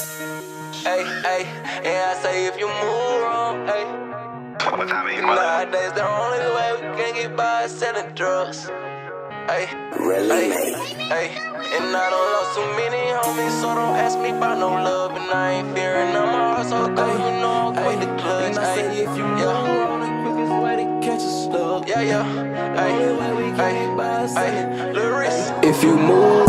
Hey, hey, yeah, I say if you move wrong, hey. What time is it, mother? Nowadays, the only way we can get by is selling drugs. Hey, Really, hey, hey. And I don't lost too many homies, so don't ask me about no love. And I ain't fearing on my heart, so go, you know I'm quick to clutch. And I say Ay, if you yeah. move on the quickest way to catch a slug. Yeah, yeah. Hey, hey, hey. Lil Riskk. If you move on the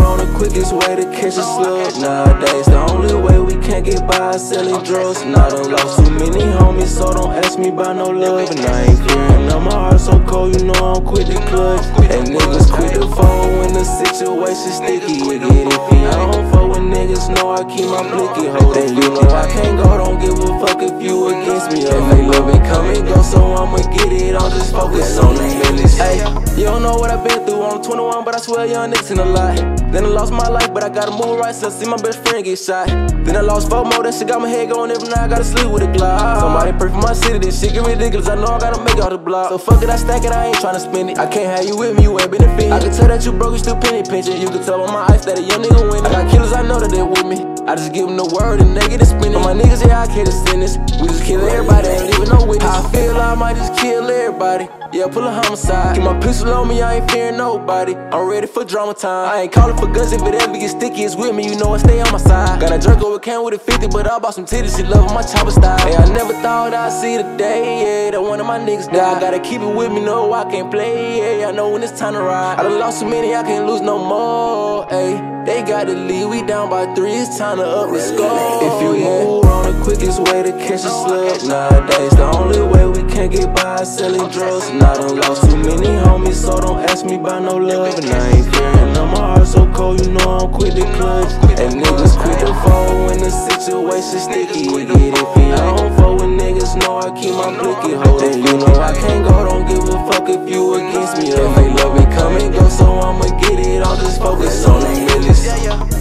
quickest way to catch a slug Nowadays. The only way we can't get by is selling drugs. And I done lost too many homies so don't ask me about no love. And I ain't fearing on my heart so cold you know I'm quick to clutch. And niggas quit to phone when the situation sticky. You get iffy, I don't fuck with niggas know I keep my blicky. Hold And you know I can't go, don't give a fuck if you against me. And they love it come and go. So I'ma get it, I'm just focused on the millions Hey, you don't know what I've been through, I'm 21 but I swear young niggas in a lot Then I lost my life but I gotta move right so I see my best friend get shot. Then I lost FOMO, that shit got my head going. Every night I gotta sleep with a Glock Somebody pray for my city, this shit get ridiculous. I know I gotta make off the block So fuck it, I stack it, I ain't tryna spend it. I can't have you with me, you ain't benefit I can tell that you broke, you still penny pinching. You can tell by my eyes that a young nigga winning. I got killers, I know that they with me. I just give them the word and they get it spinning my niggas, yeah, I can't this. We just kill everybody, ain't leaving no witness. I feel I might just kill everybody. Yeah, pull a homicide. Keep my pistol on me, I ain't fearing nobody. I'm ready for drama time. I ain't calling for guns if it ever get sticky. It's with me, you know I stay on my side. Got a jerk over can with a 50 But I bought some titties, she loving my chopper style. Hey, I never thought I'd see the day Yeah, that one of my niggas die. Gotta keep it with me, no, I can't play Yeah, I know when it's time to ride. I done lost so many, I can't lose no more Hey, they gotta leave, we down by three It's time to up the score quickest way to catch a slug Nowadays, the only way we can't get by is selling drugs. And I done lost too many homies, so don't ask me about no love. And I ain't fearing on my heart so cold, you know I'm quick to clutch. And niggas quick to fall when the situation sticky. You get iffy, I don't fuck with niggas, know I keep my blicky hold And you know I can't go, don't give a fuck if you against me. If they love me, come and go, so I'ma get it, I'll just focus on the millions Yeah, yeah.